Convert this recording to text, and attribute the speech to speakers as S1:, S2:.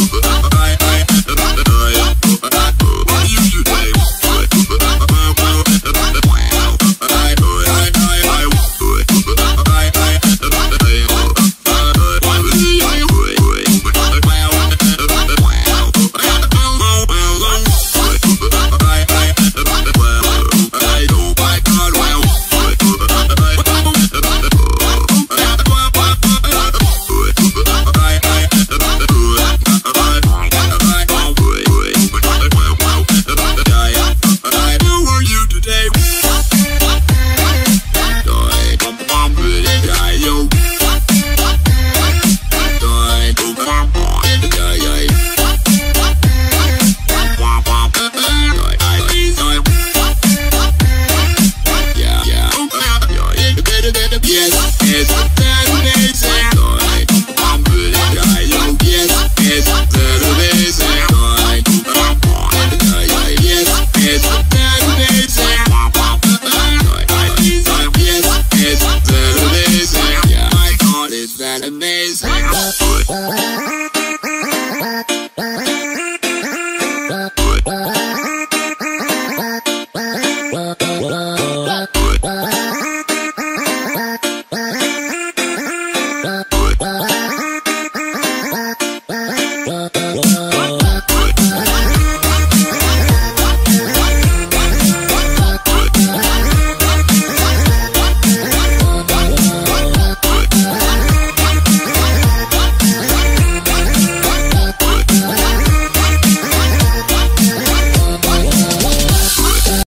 S1: Uh -huh.